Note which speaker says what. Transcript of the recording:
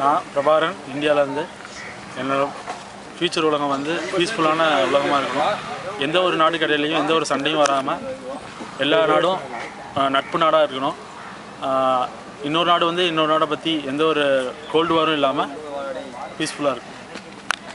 Speaker 1: நான் பிரபாகரன் இந்தியாவிலேருந்து என்னோட ஃப்யூச்சர் உலகம் வந்து பீஸ்ஃபுல்லான உலகமாக இருக்கணும். எந்த ஒரு நாடு கடையிலையும் எந்த ஒரு சண்டையும் வராமல் எல்லா நாடும் நட்பு நாடாக இருக்கணும். இன்னொரு நாடு வந்து இன்னொரு நாடை பற்றி எந்த ஒரு கோல்டு வாரும் இல்லாமல் பீஸ்ஃபுல்லாக இருக்கும்